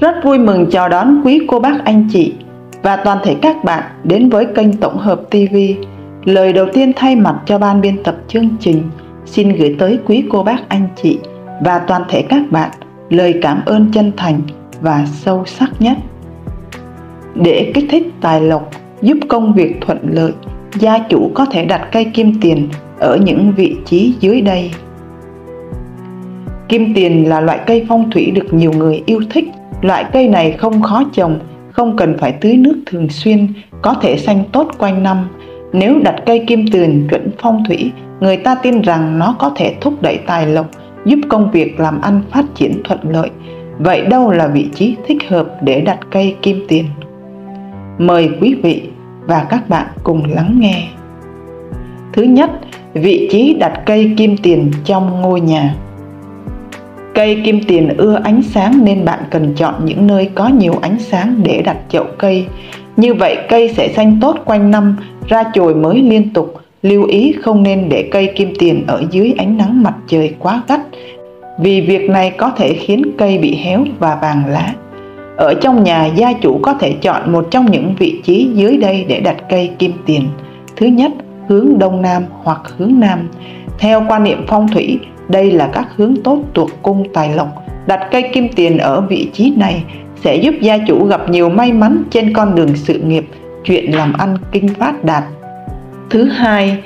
Rất vui mừng chào đón quý cô bác anh chị và toàn thể các bạn đến với kênh Tổng hợp TV. Lời đầu tiên thay mặt cho ban biên tập chương trình xin gửi tới quý cô bác anh chị và toàn thể các bạn lời cảm ơn chân thành và sâu sắc nhất. Để kích thích tài lộc, giúp công việc thuận lợi, gia chủ có thể đặt cây kim tiền ở những vị trí dưới đây. Kim tiền là loại cây phong thủy được nhiều người yêu thích. Loại cây này không khó trồng, không cần phải tưới nước thường xuyên, có thể xanh tốt quanh năm. Nếu đặt cây kim tiền chuẩn phong thủy, người ta tin rằng nó có thể thúc đẩy tài lộc, giúp công việc làm ăn phát triển thuận lợi. Vậy đâu là vị trí thích hợp để đặt cây kim tiền? Mời quý vị và các bạn cùng lắng nghe. Thứ nhất, vị trí đặt cây kim tiền trong ngôi nhà. Cây kim tiền ưa ánh sáng nên bạn cần chọn những nơi có nhiều ánh sáng để đặt chậu cây. Như vậy cây sẽ xanh tốt quanh năm, ra chồi mới liên tục. Lưu ý không nên để cây kim tiền ở dưới ánh nắng mặt trời quá gắt, vì việc này có thể khiến cây bị héo và vàng lá. Ở trong nhà, gia chủ có thể chọn một trong những vị trí dưới đây để đặt cây kim tiền. Thứ nhất, hướng Đông Nam hoặc hướng Nam. Theo quan niệm phong thủy, đây là các hướng tốt thuộc cung tài lộc. Đặt cây kim tiền ở vị trí này sẽ giúp gia chủ gặp nhiều may mắn trên con đường sự nghiệp, chuyện làm ăn kinh phát đạt. Thứ hai,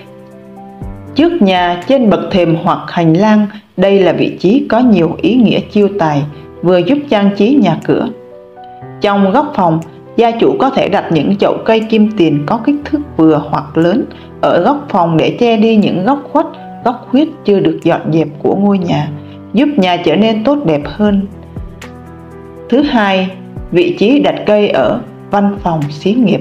trước nhà trên bậc thềm hoặc hành lang, đây là vị trí có nhiều ý nghĩa chiêu tài, vừa giúp trang trí nhà cửa. Trong góc phòng, gia chủ có thể đặt những chậu cây kim tiền có kích thước vừa hoặc lớn ở góc phòng để che đi những góc khuất góc huyết chưa được dọn dẹp của ngôi nhà, giúp nhà trở nên tốt đẹp hơn. Thứ hai, vị trí đặt cây ở văn phòng xí nghiệp.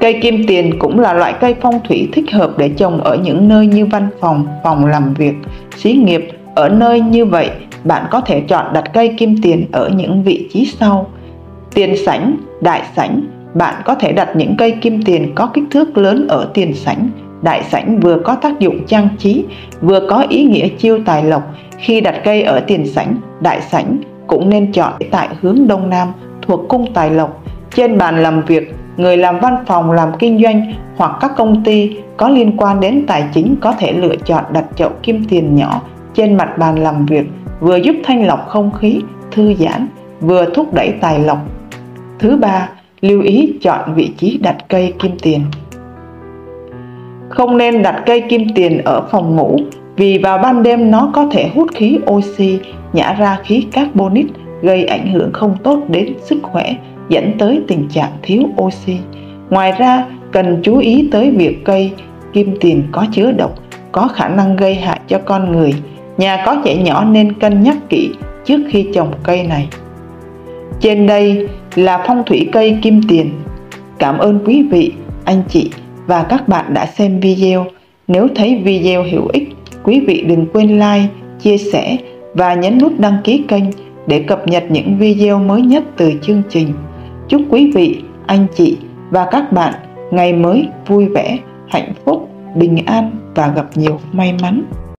Cây kim tiền cũng là loại cây phong thủy thích hợp để trồng ở những nơi như văn phòng, phòng làm việc, xí nghiệp. Ở nơi như vậy, bạn có thể chọn đặt cây kim tiền ở những vị trí sau. Tiền sảnh, đại sảnh, bạn có thể đặt những cây kim tiền có kích thước lớn ở tiền sảnh đại sảnh vừa có tác dụng trang trí, vừa có ý nghĩa chiêu tài lộc. Khi đặt cây ở tiền sảnh, đại sảnh cũng nên chọn tại hướng đông nam thuộc cung tài lộc. Trên bàn làm việc, người làm văn phòng làm kinh doanh hoặc các công ty có liên quan đến tài chính có thể lựa chọn đặt chậu kim tiền nhỏ trên mặt bàn làm việc vừa giúp thanh lọc không khí, thư giãn, vừa thúc đẩy tài lộc. Thứ ba, lưu ý chọn vị trí đặt cây kim tiền. Không nên đặt cây kim tiền ở phòng ngủ vì vào ban đêm nó có thể hút khí oxy, nhả ra khí carbonic gây ảnh hưởng không tốt đến sức khỏe, dẫn tới tình trạng thiếu oxy. Ngoài ra, cần chú ý tới việc cây kim tiền có chứa độc, có khả năng gây hại cho con người. Nhà có trẻ nhỏ nên cân nhắc kỹ trước khi trồng cây này. Trên đây là phong thủy cây kim tiền. Cảm ơn quý vị, anh chị và các bạn đã xem video. Nếu thấy video hữu ích, quý vị đừng quên like, chia sẻ và nhấn nút đăng ký kênh để cập nhật những video mới nhất từ chương trình. Chúc quý vị, anh chị và các bạn ngày mới vui vẻ, hạnh phúc, bình an và gặp nhiều may mắn.